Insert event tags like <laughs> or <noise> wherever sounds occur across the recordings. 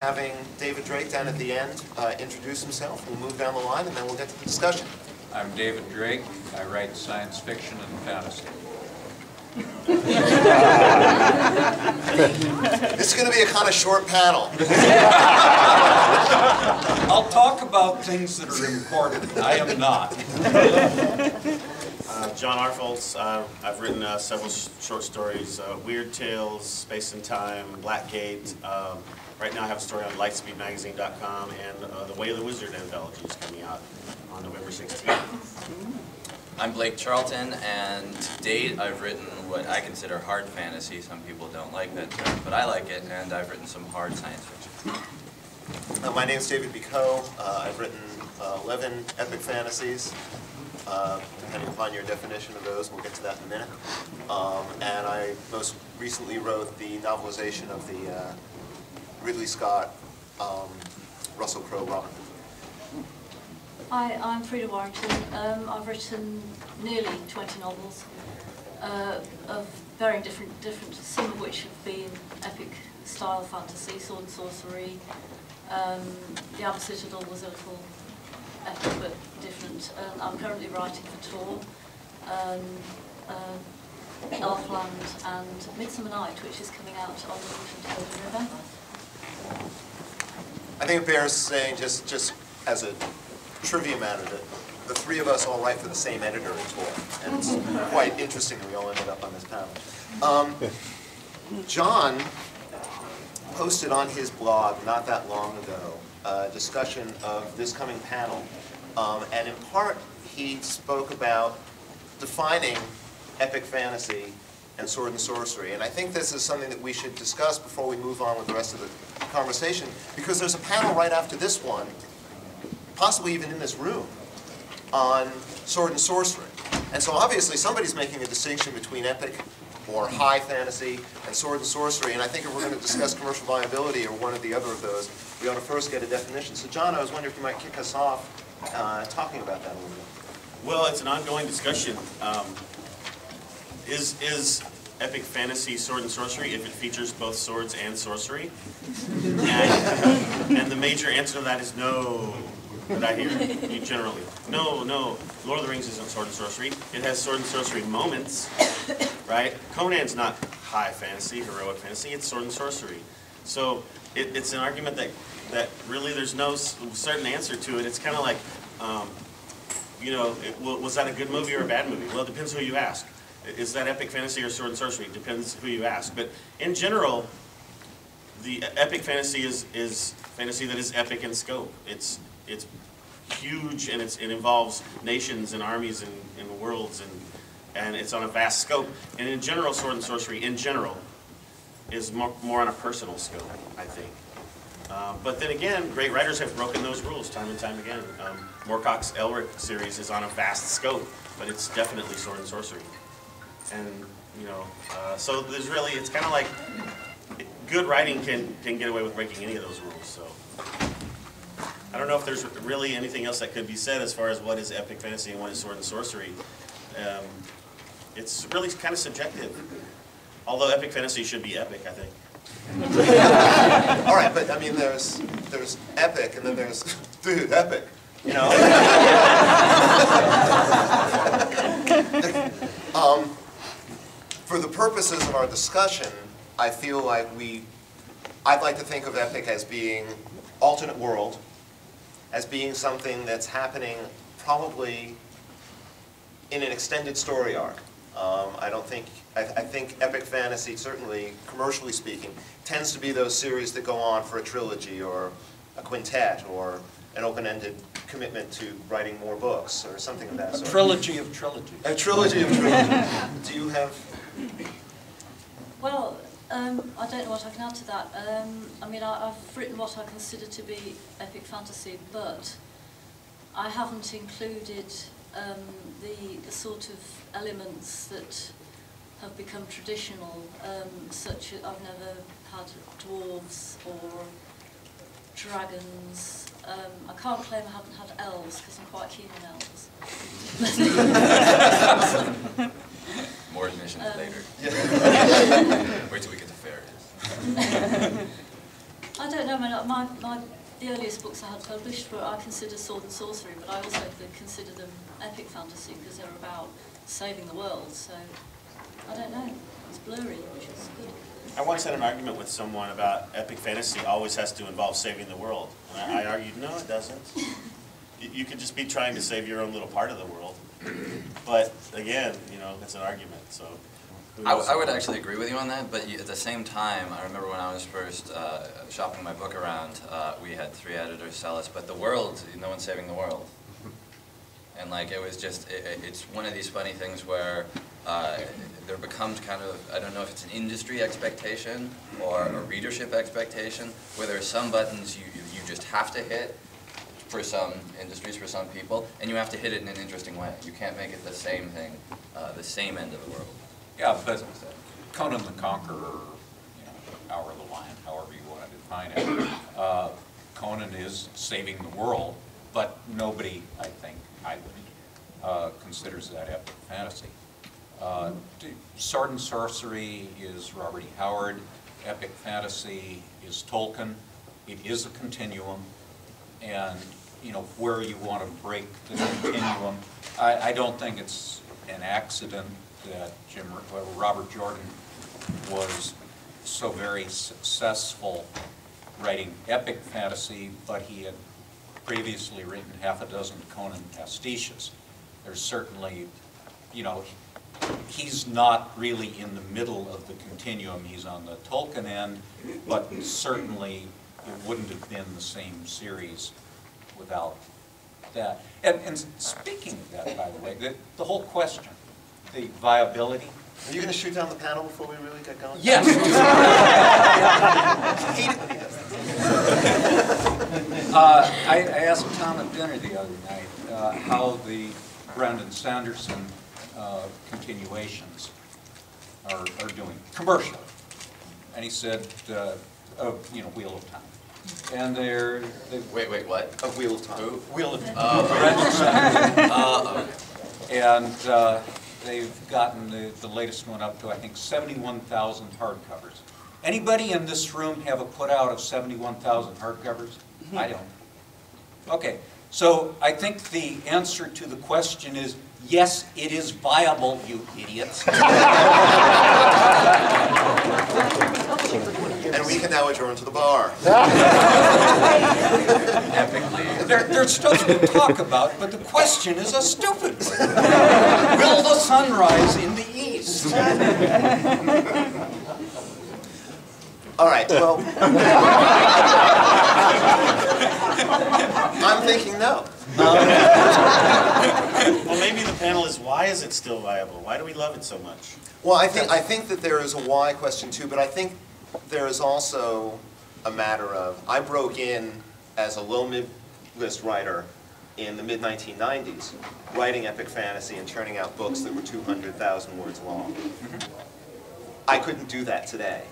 having David Drake down at the end uh, introduce himself. We'll move down the line and then we'll get to the discussion. I'm David Drake. I write science fiction and fantasy. <laughs> This is going to be a kind of short panel. I'll talk about things that are important. I am not. <laughs> Uh, John R. Fultz, uh, I've written uh, several sh short stories, uh, Weird Tales, Space and Time, Black Gate. Um, right now I have a story on lightspeedmagazine.com and uh, The Way of the Wizard anthology is coming out on November 16th. I'm Blake Charlton, and to date I've written what I consider hard fantasy. Some people don't like that term, but I like it, and I've written some hard science fiction. Uh, my name is David B. Coe. Uh, I've written uh, 11 epic fantasies, uh, depending upon your definition of those. We'll get to that in a minute. Um, and I most recently wrote the novelization of the uh, Ridley Scott, um, Russell Crowe Robin Hi, I'm Freda Warrington. Um, I've written nearly 20 novels uh, of varying different, different, some of which have been epic style fantasy, sword and sorcery. Um, the Amber Citadel was a little epic but different. And I'm currently writing for Tor, um, uh, Elfland and Midsummer Night, which is coming out on the Washington River. I think it bears saying, just, just as a trivia matter, that the three of us all write for the same editor at Tor, and it's <laughs> quite interesting that we all ended up on this panel. Um, John posted on his blog not that long ago a discussion of this coming panel, um, and in part he spoke about defining epic fantasy and sword and sorcery. And I think this is something that we should discuss before we move on with the rest of the conversation, because there's a panel right after this one, possibly even in this room, on sword and sorcery. And so obviously somebody's making a distinction between epic or high fantasy and sword and sorcery. And I think if we're going to discuss commercial viability or one or the other of those, we ought to first get a definition. So John, I was wondering if you might kick us off uh, talking about that a little bit. Well, it's an ongoing discussion. Um, is, is epic fantasy sword and sorcery if it features both swords and sorcery? And, and the major answer to that is no, that I hear, generally. No, no, Lord of the Rings isn't sword and sorcery. It has sword and sorcery moments, right? Conan's not high fantasy, heroic fantasy, it's sword and sorcery. So it, it's an argument that, that really there's no certain answer to it. It's kind of like, um, you know, it, wa- was that a good movie or a bad movie? Well, it depends who you ask. Is that epic fantasy or sword and sorcery? It depends who you ask. But in general, the epic fantasy is, is fantasy that is epic in scope. It's, it's huge and it's, it involves nations and armies and, and worlds and, and it's on a vast scope. And in general, sword and sorcery, in general, is more, more on a personal scope, I think. Um, but then again, great writers have broken those rules time and time again. Um, Moorcock's Elric series is on a vast scope, but it's definitely sword and sorcery. And, you know, uh, so there's really, it's kind of like, good writing can, can get away with breaking any of those rules, so. I don't know if there's really anything else that could be said as far as what is epic fantasy and what is sword and sorcery. Um, it's really kind of subjective. Although epic fantasy should be epic, I think. <laughs> All right, but I mean, there's, there's epic and then there's, <laughs> dude, epic, you know? <laughs> Um, For the purposes of our discussion, I feel like we, I'd like to think of epic as being alternate world, as being something that's happening probably in an extended story arc. Um, I don't think, I, I think epic fantasy, certainly commercially speaking, tends to be those series that go on for a trilogy or a quintet or an open-ended commitment to writing more books or something of that sort. A sort. trilogy of trilogies. A trilogy of trilogies. Do you have, Well, um, I don't know what I can add to that. Um, I mean, I, I've written what I consider to be epic fantasy, but I haven't included um, the, the sort of elements that have become traditional, um, such as I've never had dwarves or dragons. Um, I can't claim I haven't had elves because I'm quite keen on elves. <laughs> More admissions Um, later. <laughs> Wait till we get to fairies. I don't know, I mean, my my, the earliest books I had published were, I consider Sword and Sorcery, but I also consider them epic fantasy because they're about saving the world, so, I don't know, it's blurry, which is good. I once had an argument with someone about epic fantasy always has to involve saving the world. And I I argued, no, it doesn't. <laughs> You- You could just be trying to save your own little part of the world. But again, you know, it's an argument, so. I. I would actually agree with you on that, but you, at the same time, I remember when I was first uh, shopping my book around, uh, we had three editors tell us, but the world, no one's saving the world. <laughs> And like, it was just, it, it- it's one of these funny things where uh, there becomes kind of, I don't know if it's an industry expectation or a readership expectation, where there are some buttons you, you you just have to hit for some industries, for some people, and you have to hit it in an interesting way. You can't make it the same thing, uh, the same end of the world. Yeah, but Conan the Conqueror, you know, Hour of the Lion, however you want to define it, uh, Conan is saving the world, but nobody, I think, I would, uh, considers that epic fantasy. Uh, Sword and Sorcery is Robert E. Howard, epic fantasy is Tolkien. It is a continuum, and, you know, where you want to break the continuum, I, I don't think it's an accident that Jim, Robert Jordan was so very successful writing epic fantasy, but he had previously written half a dozen Conan pastiches. There's certainly, you know, he's not really in the middle of the continuum, he's on the Tolkien end, but certainly it wouldn't have been the same series without that. And, and speaking of that, by the way, the, the whole question, the viability. Are you gonna shoot down the panel before we really get going? Yes. I hate it when he does that. Uh, I, I asked Tom at dinner the other night, uh, how the Brandon Sanderson, uh, continuations are, are doing commercially. And he said, uh, of, you know, Wheel of Time. And they're, they Wait, wait, what? A Wheel of Time. Who? Wheel of <laughs> Oh, Brandon Sanderson. Uh, okay. And uh, they've gotten the, the latest one up to, I think, 71,000 hardcovers. Anybody in this room have a put-out of 71,000 hardcovers? Mm-hmm. I don't. Okay, so I think the answer to the question is, yes, it is viable, you idiots. <laughs> And we can now adjourn to the bar. <laughs> Epically. There, there's stuff to talk about, but the question is a stupid one. Will the sun rise in the east? <laughs> All right, well. I'm thinking no. Well, maybe the panel is, why is it still viable? Why do we love it so much? Well, I think, I think that there is a why question too, but I think there is also a matter of, I broke in as a low mid-list writer in the mid-1990s, writing epic fantasy and churning out books that were 200,000 words long. I couldn't do that today.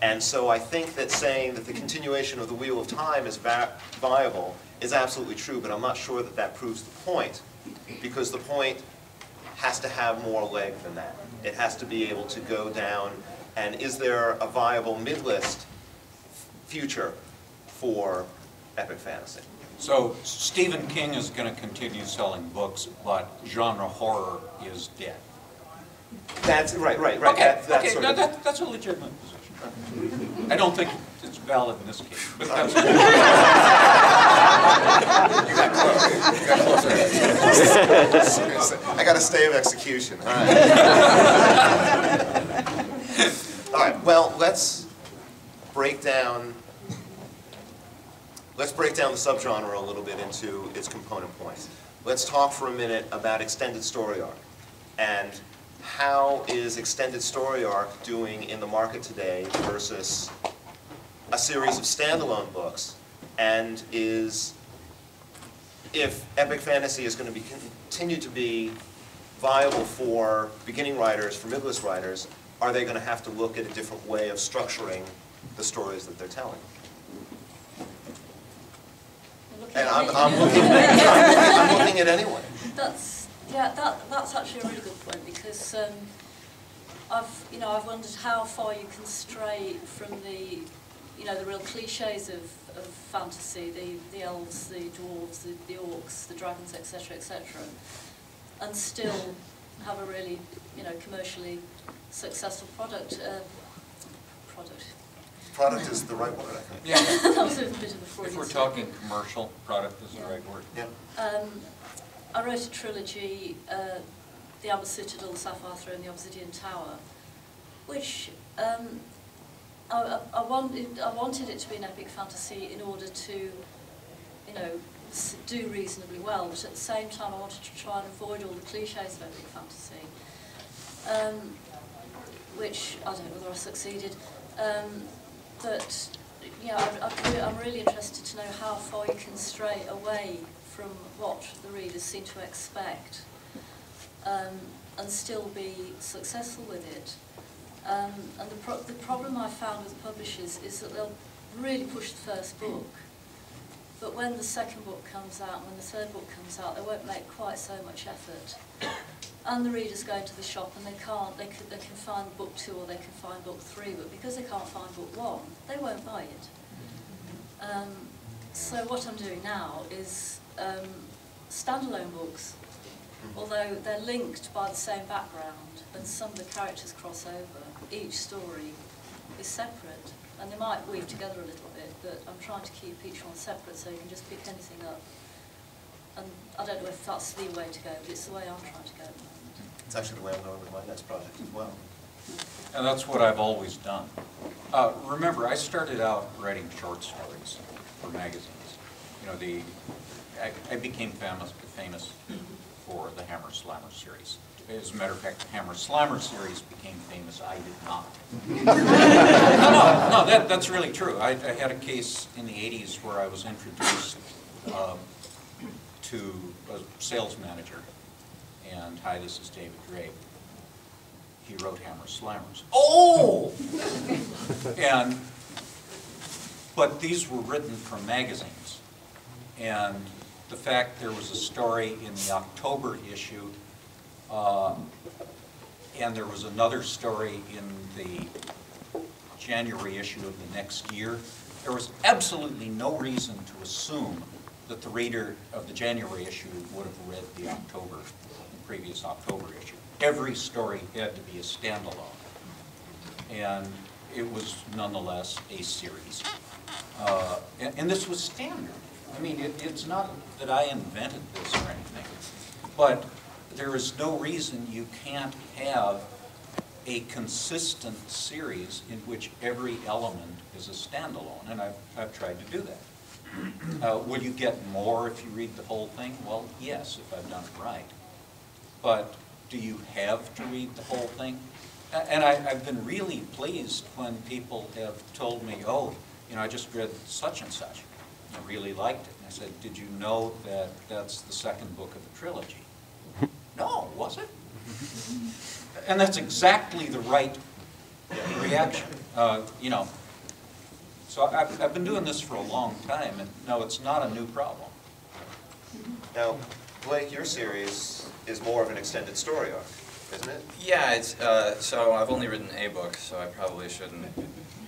And so I think that saying that the continuation of the Wheel of Time is viable is absolutely true, but I'm not sure that that proves the point, because the point has to have more leg than that. It has to be able to go down, and is there a viable mid-list future for epic fantasy? So Stephen King is going to continue selling books, but genre horror is dead. That's, right, right, right. Okay, That- that's okay, sort no, of- that, that's a legitimate position. I don't think it's valid in this case, but that's, <laughs> I got a stay of execution, all right. <laughs> All right, well, let's break down, let's break down the subgenre a little bit into its component points. Let's talk for a minute about extended story arc. And how is extended story arc doing in the market today versus a series of standalone books? And is if epic fantasy is going to be, continue to be viable for beginning writers, for mid-list writers, are they going to have to look at a different way of structuring the stories that they're telling? And I'm. I'm looking, looking, I'm looking at anyone. That's, yeah, that, that's actually a really good point because um, I've, you know, I've wondered how far you can stray from the you know, the real cliches of, of fantasy, the, the elves, the dwarves, the, the orcs, the dragons, etc., etc., and still have a really, you know, commercially successful product. Uh, product. Product is the right word, I think. Yeah, <laughs> that was a bit of a Freudian if we're slip. talking commercial, product is the right word. Yeah. Um, I wrote a trilogy, uh, The Amber Citadel, The Sapphire Throne, The Obsidian Tower, which um, I, I, I, wanted, I wanted it to be an epic fantasy in order to, you know, do reasonably well, but at the same time I wanted to try and avoid all the cliches of epic fantasy, um, which I don't know whether I succeeded. Um, but yeah, I, I'm really interested to know how far you can stray away from what the readers seem to expect um, and still be successful with it. Um, and the, pro- the problem I found with publishers is that they'll really push the first book, but when the second book comes out and when the third book comes out, they won't make quite so much effort. And the readers go to the shop and they can't, they can, they can find book two or they can find book three, but because they can't find book one, they won't buy it. Um, so what I'm doing now is um, standalone books, although they're linked by the same background and some of the characters cross over, each story is separate. And they might weave together a little bit, but I'm trying to keep each one separate so you can just pick anything up. And I don't know if that's the way to go, but it's the way I'm trying to go at the moment. It's actually the way I'm going with my next project as well. And that's what I've always done. Uh, remember, I started out writing short stories for magazines. You know, the, I, I became famous, famous for the Hammer Slammer series. As a matter of fact, the Hammer Slammer series became famous, I did not. No, no, no, that, that's really true. I, I had a case in the eighties where I was introduced, um, to a sales manager, and, hi, this is David Drake he wrote Hammer's Slammers. Oh! <laughs> And, but these were written from magazines. And the fact there was a story in the October issue, uh, and there was another story in the January issue of the next year, there was absolutely no reason to assume that the reader of the January issue would have read the October, the previous October issue. Every story had to be a standalone. And it was nonetheless a series. Uh, And, and this was standard. I mean, it, it's not that I invented this or anything, but there is no reason you can't have a consistent series in which every element is a standalone, and I've, I've tried to do that. Uh, Will you get more if you read the whole thing? Well, yes, if I've done it right. But do you have to read the whole thing? And I, I've been really pleased when people have told me, oh, you know, I just read such and such. I really liked it. And I said, did you know that that's the second book of a trilogy? <laughs> No, was it? And that's exactly the right reaction, uh, you know. So I've, I've been doing this for a long time, and no, it's not a new problem. Now, Blake, your series is more of an extended story arc, isn't it? Yeah, it's, uh, so I've only written a book, so I probably shouldn't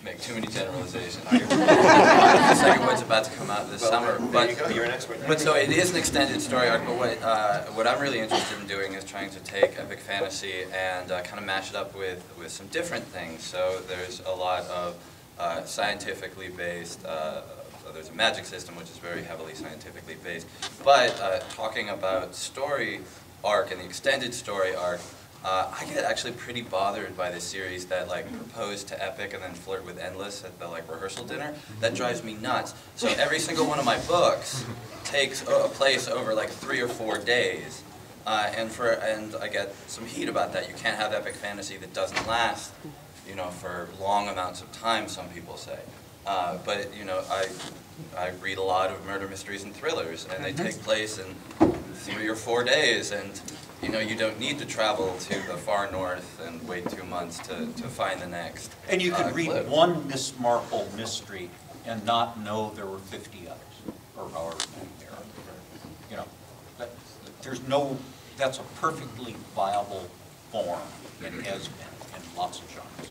make too many generalizations. The second one's about to come out this Well, summer, there but. you go, you're an expert. But so it is an extended story arc, but what, uh, what I'm really interested in doing is trying to take epic fantasy and uh, kind of mash it up with, with some different things. So there's a lot of uh, scientifically based, uh, there's a magic system which is very heavily scientifically based. But uh, talking about story arc and the extended story arc, uh, I get actually pretty bothered by this series that like propose to epic and then flirt with endless at the like rehearsal dinner. That drives me nuts. So every single one of my books takes a a place over like three or four days. Uh, and for and I get some heat about that. You can't have epic fantasy that doesn't last, you know, for long amounts of time. Some people say, uh, but you know, I I read a lot of murder mysteries and thrillers, and they take place in three or four days, and you know, you don't need to travel to the far north and wait two months to, to find the next. And you uh, could read clip. one Miss Marple mystery and not know there were 50 others, or however many there are. You know, that, there's no, that's a perfectly viable form and has been in lots of genres.